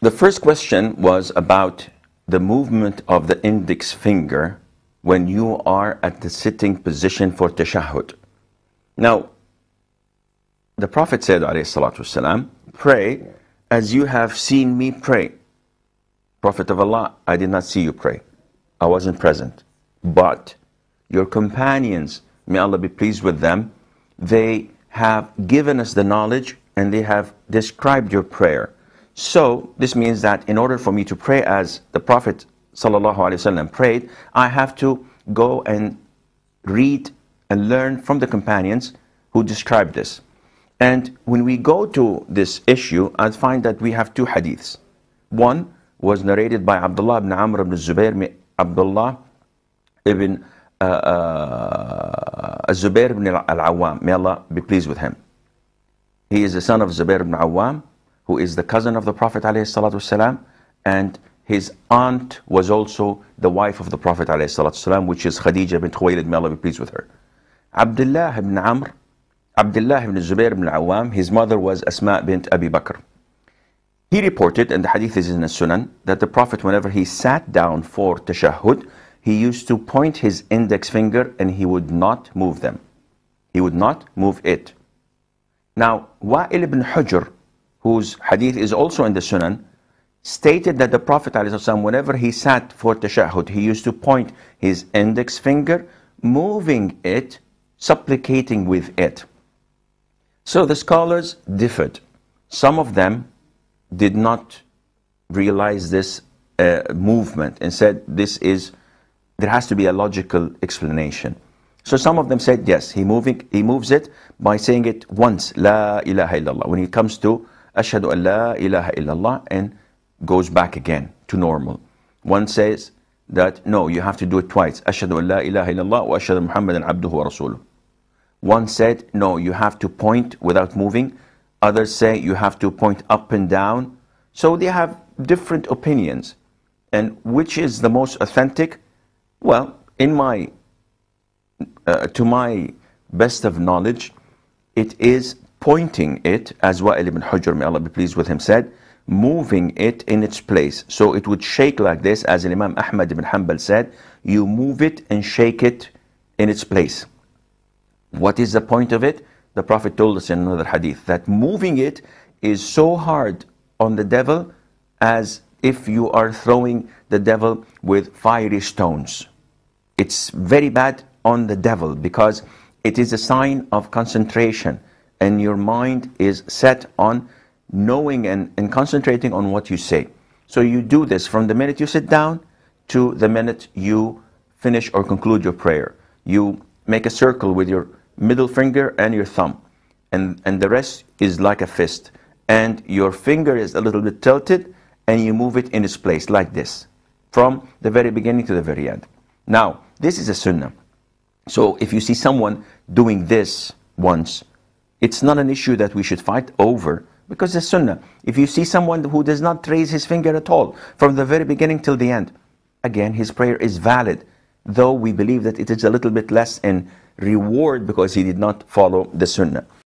the first question was about the movement of the index finger when you are at the sitting position for tashahhud. Now, the Prophet said, والسلام, pray as you have seen me pray. Prophet of Allah, I did not see you pray. I wasn't present. But your companions, may Allah be pleased with them, they have given us the knowledge and they have described your prayer. So this means that in order for me to pray as the Prophet ﷺ prayed, I have to go and read and learn from the companions who described this. And when we go to this issue, I find that we have two hadiths. One was narrated by Abdullah ibn Amr ibn Zubair, Abdullah ibn uh, uh, Zubair ibn al-Awwam. May Allah be pleased with him. He is the son of Zubair ibn Awwam, who is the cousin of the Prophet ﷺ, and his aunt was also the wife of the Prophet ﷺ, which is Khadija bint Khuwaylid, may Allah be pleased with her. Abdullah ibn Amr, Abdullah ibn Zubair ibn Awwam, his mother was Asma bint Abi Bakr. He reported, and the hadith is in the Sunan, that the Prophet, whenever he sat down for tashahhud, he used to point his index finger and he would not move them. He would not move it. Now, Wa'il ibn Hujr, whose hadith is also in the Sunan, stated that the Prophet ﷺ, whenever he sat for tashahhud, he used to point his index finger, moving it, supplicating with it. So the scholars differed. Some of them did not realize this uh, movement and said this is there has to be a logical explanation. So some of them said yes, he moving he moves it by saying it once, La ilaha illallah. When he comes to Ashhadu an la ilaha illallah and goes back again to normal. One says that no, you have to do it twice. Ashhadu an la ilaha illallah wa ashhadu Muhammadan abduhu wa rasuluh. One said no, you have to point without moving. Others say you have to point up and down. So they have different opinions. And which is the most authentic? Well, in my uh, to my best of knowledge, it is pointing it, as Wa'il ibn Hujr, may Allah be pleased with him, said, moving it in its place. So it would shake like this, as Imam Ahmad ibn Hanbal said, you move it and shake it in its place. What is the point of it? The Prophet told us in another hadith that moving it is so hard on the devil as if you are throwing the devil with fiery stones. It's very bad on the devil because it is a sign of concentration and your mind is set on knowing and, and concentrating on what you say. So you do this from the minute you sit down to the minute you finish or conclude your prayer. You make a circle with your middle finger and your thumb, and, and the rest is like a fist. And your finger is a little bit tilted, and you move it in its place like this, from the very beginning to the very end. Now, this is a sunnah. So if you see someone doing this once, it's not an issue that we should fight over because it's sunnah. If you see someone who does not raise his finger at all from the very beginning till the end, again, his prayer is valid, though we believe that it is a little bit less in reward because he did not follow the sunnah.